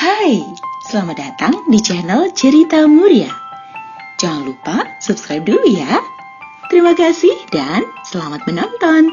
Hai, selamat datang di channel Cerita Muria. Jangan lupa subscribe dulu ya. Terima kasih dan selamat menonton.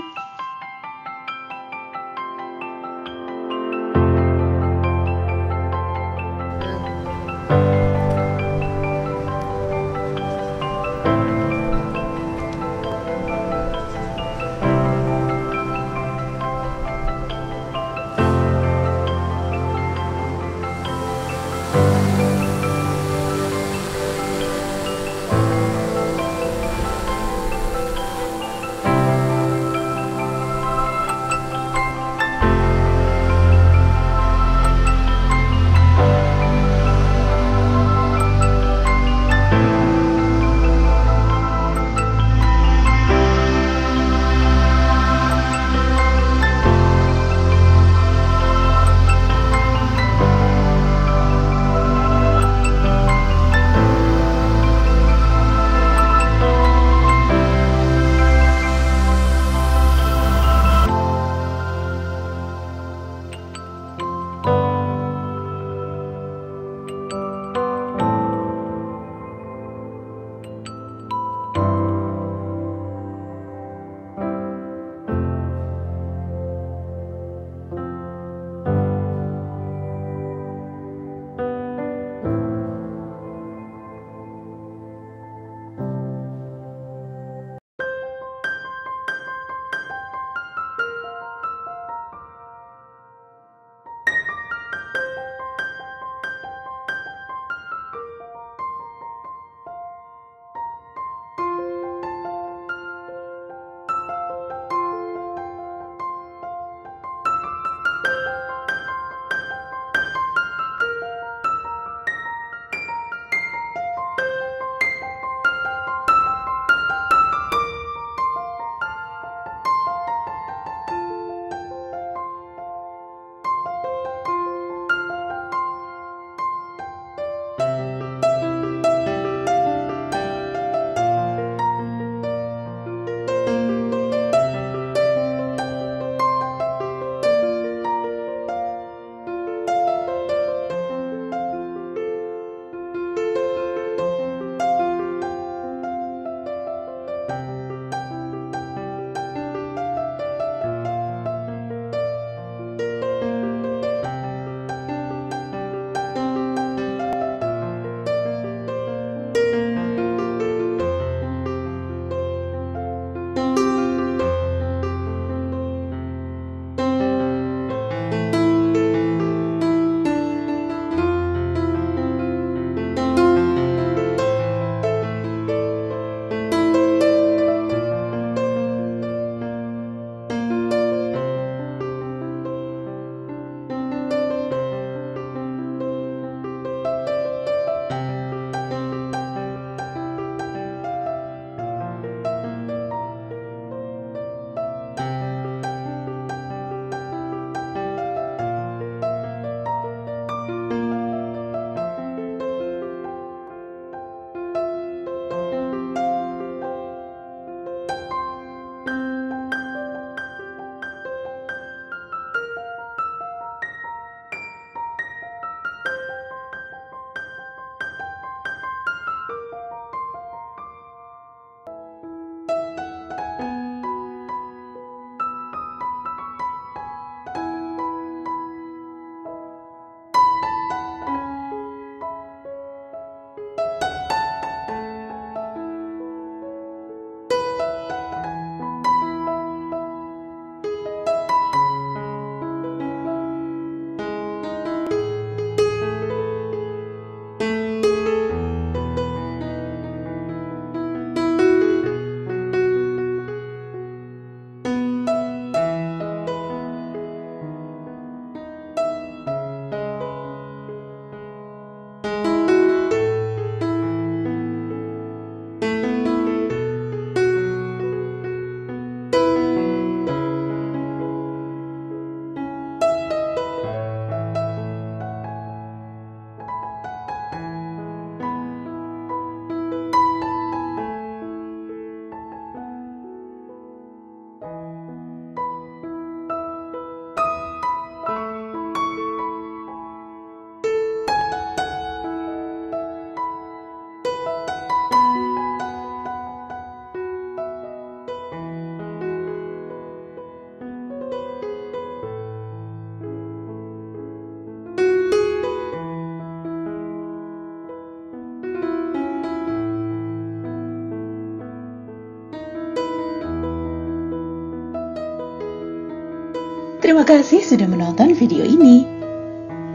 Terima kasih sudah menonton video ini.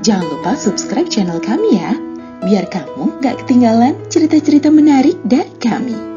Jangan lupa subscribe channel kami ya, biar kamu gak ketinggalan cerita-cerita menarik dari kami.